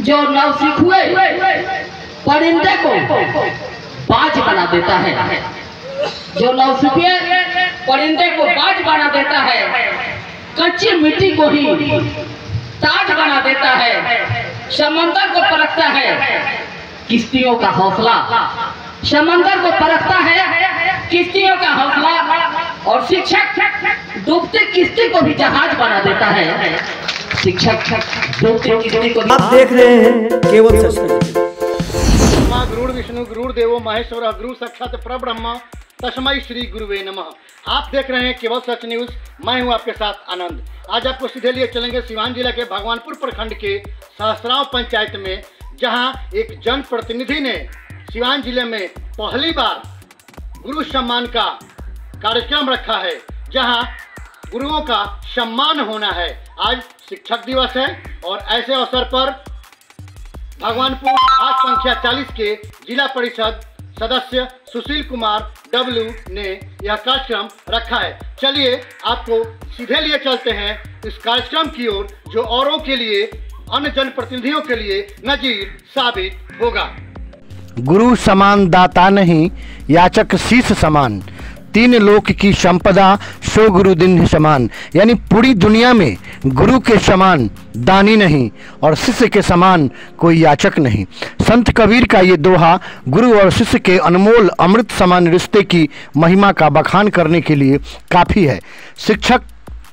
जो नवसिखुए परिंदे को बाज बना देता है। जो नव नवसिखुए परिंदे को बाज बना देता है। कच्ची मिट्टी को ही ताज बना देता है। समंदर को परखता है। किश्तियों का हौसला। समंदर को परखता है। किश्तियों का हौसला। और शिक्षक डूबते किश्ती को भी जहाज़ बना देता है। शिक्षक आप देख रहे हैं केवल सच गुरुड़ विष्णु गुरुड़ देवो महेश्वर गुरु साक्षात परब्रह्म तस्मय श्री गुरुवे नमः। आप देख रहे हैं केवल सच न्यूज़। मैं हूँ आपके साथ आनंद। आज आपको सीधे लिए चलेंगे सिवान जिला के भगवानपुर प्रखंड के सहसराव पंचायत में जहाँ एक जनप्रतिनिधि ने सिवान ज़िले में पहली बार गुरु सम्मान का कार्यक्रम रखा है जहाँ गुरुओं का सम्मान होना है। आज शिक्षक दिवस है और ऐसे अवसर पर भगवानपुर आज संख्या 40 के जिला परिषद सदस्य सुशील कुमार डब्लू ने यह कार्यक्रम रखा है। चलिए आपको सीधे लिए चलते हैं इस कार्यक्रम की ओर, जो औरों के लिए, अन्य जनप्रतिनिधियों के लिए नजीर साबित होगा। गुरु समान दाता नहीं, याचक शीस समान। तीन लोक की संपदा सो गुरु दिन समान। यानी पूरी दुनिया में गुरु के समान दानी नहीं और शिष्य के समान कोई याचक नहीं। संत कबीर का ये दोहा गुरु और शिष्य के अनमोल अमृत समान रिश्ते की महिमा का बखान करने के लिए काफ़ी है। शिक्षक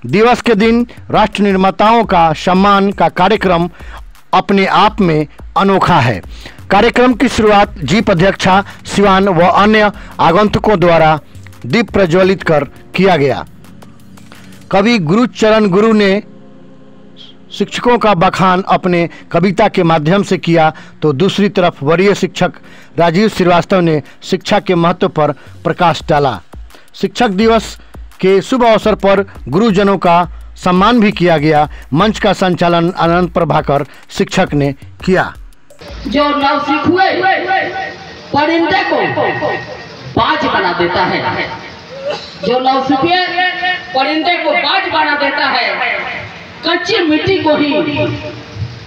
दिवस के दिन राष्ट्र निर्माताओं का सम्मान का कार्यक्रम अपने आप में अनोखा है। कार्यक्रम की शुरुआत जीप अध्यक्षा सिवान व अन्य आगंतुकों द्वारा दीप प्रज्वलित कर किया गया। कवि गुरुचरण गुरु ने शिक्षकों का बखान अपने कविता के माध्यम से किया तो दूसरी तरफ़ वरीय शिक्षक राजीव श्रीवास्तव ने शिक्षा के महत्व पर प्रकाश डाला। शिक्षक दिवस के शुभ अवसर पर गुरुजनों का सम्मान भी किया गया। मंच का संचालन आनंद प्रभाकर शिक्षक ने किया। जो नवसिखुए परिंदे को बाज बना देता है। जो नवसिखुए परिंदे को बाज बना देता है, कच्ची मिट्टी को ही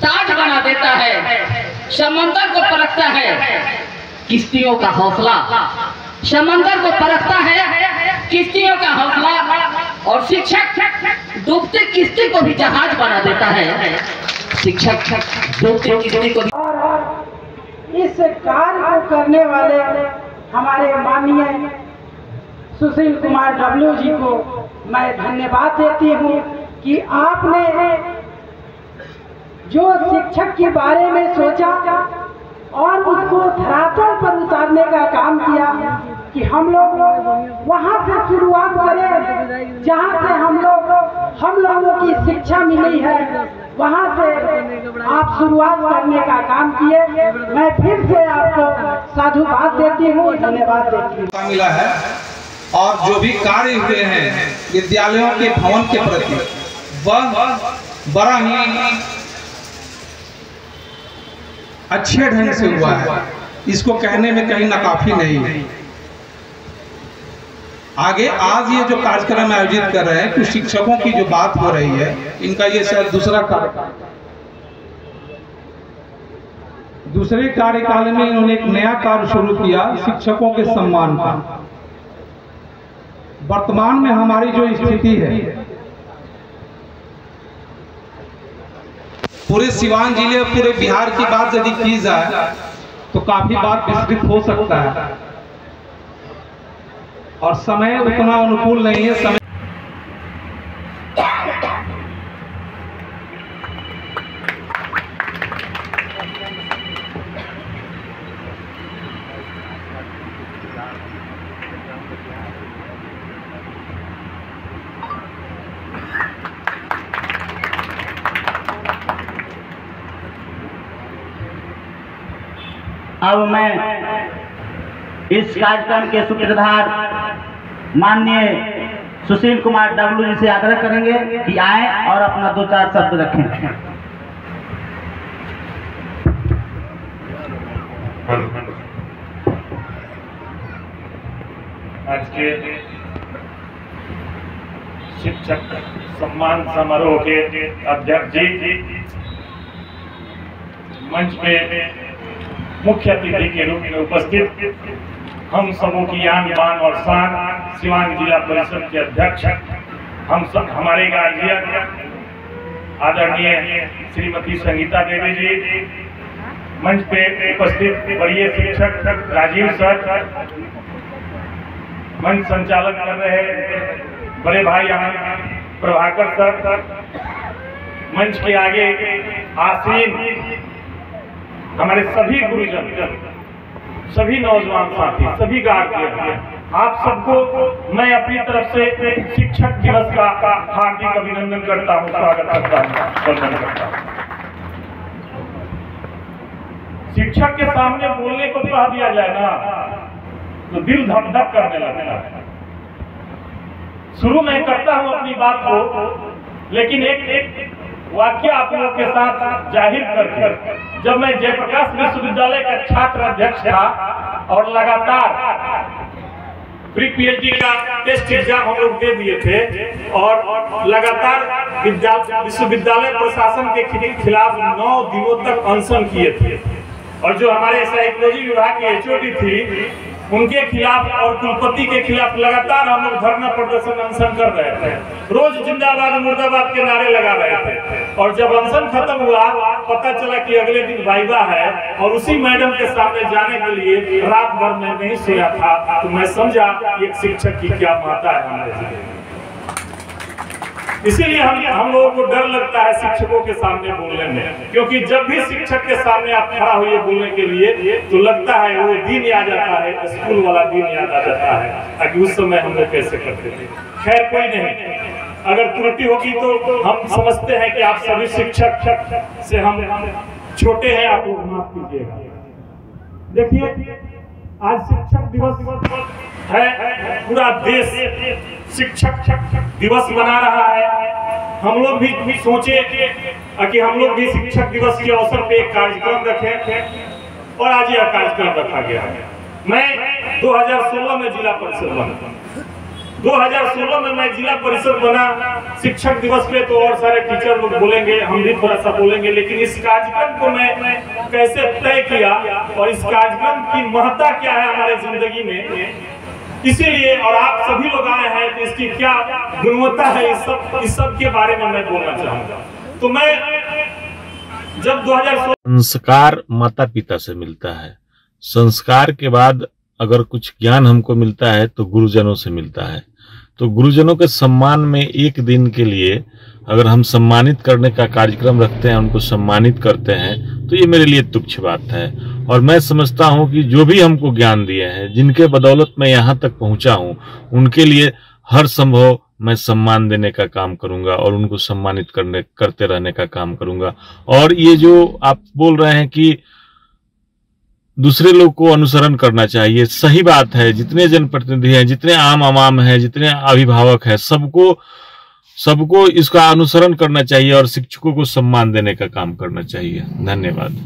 ताज बना देता है, समंदर को परखता है। किश्तियों का हौसला। समंदर को परखता है, किश्तियों का हौसला। और शिक्षक डूबते किश्ती को भी जहाज़ बना देता है। शिक्षक डूबते किश्ती को भी और इस कार्य को करने वाले हमारे माननीय सुशील कुमार डब्ल्यू जी को मैं धन्यवाद देती हूँ कि आपने जो शिक्षक के बारे में सोचा और उसको धरातल पर उतारने का काम किया कि हम लोग वहाँ से शुरुआत करें, जहाँ से हम लोग हम लोगों की शिक्षा मिली है। वहाँ से आप शुरुआत करने का काम किए। मैं फिर से आपको साधुवाद देती हूँ, धन्यवाद देती हूँ। मिला है और जो भी कार्य हुए हैं, विद्यालयों के भवन के प्रति, वह बड़ा ही अच्छे ढंग से हुआ है। इसको कहने में कहीं नाकाफी नहीं है। आगे आज ये जो कार्यक्रम आयोजित कर रहे हैं, कुछ शिक्षकों की जो बात हो रही है, इनका ये शायद दूसरा कार्यकाल दूसरे कार्यकाल में इन्होंने एक नया कार्य शुरू किया, शिक्षकों के सम्मान का। वर्तमान में हमारी जो स्थिति है, पूरे सिवान ज़िले और पूरे बिहार की बात यदि की जाए तो काफ़ी बात विस्तृत हो सकता है। और समय उतना अनुकूल नहीं है समय अब मैं इस कार्यक्रम के सूत्रधार माननीय सुशील कुमार डब्लू जी से आग्रह करेंगे कि आए और अपना दो चार शब्द रखें। आज के शिक्षक सम्मान समारोह के अध्यक्ष जी, मंच पे मुख्य अतिथि के रूप में उपस्थित हम सबों की आन बान और शान सिवान जिला परिषद के अध्यक्ष, हम सब हमारे गार्जियन आदरणीय श्रीमती संगीता देवी जी, मंच पे उपस्थित वरीय शिक्षक राजीव सर, मंच संचालन कर रहे बड़े भाई आनंद प्रभाकर सर, मंच के आगे आसीन हमारे सभी गुरुजन सभी नौजवान साथी, सभी आप सबको मैं अपनी तरफ़ से शिक्षक दिवस का हार्दिक अभिनंदन करता हूँ, स्वागत करता हूँ करता हूँ। शिक्षक के सामने बोलने को कह दिया जाए ना तो दिल धक धक करने लगता है। शुरू में करता हूँ अपनी बात को, लेकिन एक एक वाक्य आप लोगों के साथ ज़ाहिर करके, जब मैं जयप्रकाश विश्वविद्यालय का छात्र अध्यक्ष था और लगातार प्री पीएचडी का टेस्ट एग्ज़ाम हम लोग दे दिए थे और लगातार विश्वविद्यालय प्रशासन के खिलाफ नौ दिनों तक अनशन किए थे। और जो हमारे साइकोलॉजी विभाग की एचओडी थी उनके खिलाफ और कुलपति के खिलाफ लगातार हम लोग धरना प्रदर्शन अनशन कर रहे थे। रोज जिंदाबाद मुर्दाबाद के नारे लगा रहे थे। और जब अनशन खत्म हुआ, पता चला कि अगले दिन वाइवा है और उसी मैडम के सामने जाने के लिए रात भर में नहीं सोया था। तो मैं समझा एक शिक्षक की क्या माता है हमारे इसीलिए हम हम लोगों को डर लगता है शिक्षकों के सामने बोलने में। क्योंकि जब भी शिक्षक के सामने आप खड़ा हुए बोलने के लिए तो लगता है वो दिन याद आता है, स्कूल वाला दिन याद आ जाता है। कि उस समय हम लोग कैसे करते थे। खैर, कोई नहीं। अगर त्रुटि होगी तो हम समझते हैं कि आप सभी शिक्षक से हम छोटे हैं, आप माफ़ कीजिएगा। देखिए आज शिक्षक दिवस है। पूरा देश शिक्षक दिवस मना रहा है। हम लोग भी, भी सोचे कि हम लोग भी शिक्षक दिवस के अवसर पे एक कार्यक्रम रखें और आज यह कार्यक्रम रखा गया है। मैं 2016 में जिला परिषद बना। 2016 में मैं जिला परिषद बना। शिक्षक दिवस पे तो और सारे टीचर लोग बोलेंगे, हम भी थोड़ा सा बोलेंगे, लेकिन इस कार्यक्रम को मैं कैसे तय किया और इस कार्यक्रम की महत्ता क्या है हमारे ज़िंदगी में, इसीलिए और आप सभी लोग आए हैं तो इसकी क्या गुणवत्ता है, इस सब इस सब के बारे में मैं बोलना चाहूँगा। तो मैं जब 2016 संस्कार माता पिता से मिलता है। संस्कार के बाद अगर कुछ ज्ञान हमको मिलता है तो गुरुजनों से मिलता है। तो गुरुजनों के सम्मान में एक दिन के लिए अगर हम सम्मानित करने का कार्यक्रम रखते हैं, उनको सम्मानित करते हैं तो ये मेरे लिए तुच्छ बात है। और मैं समझता हूँ कि जो भी हमको ज्ञान दिए हैं, जिनके बदौलत मैं यहाँ तक पहुँचा हूँ, उनके लिए हर संभव मैं सम्मान देने का काम करूँगा और उनको सम्मानित करने, करते रहने का काम करूँगा। और ये जो आप बोल रहे हैं कि दूसरे लोग को अनुसरण करना चाहिए। सही बात है, जितने जनप्रतिनिधि हैं, जितने आम आवाम हैं, जितने अभिभावक हैं, सबको सबको इसका अनुसरण करना चाहिए और शिक्षकों को सम्मान देने का काम करना चाहिए। धन्यवाद।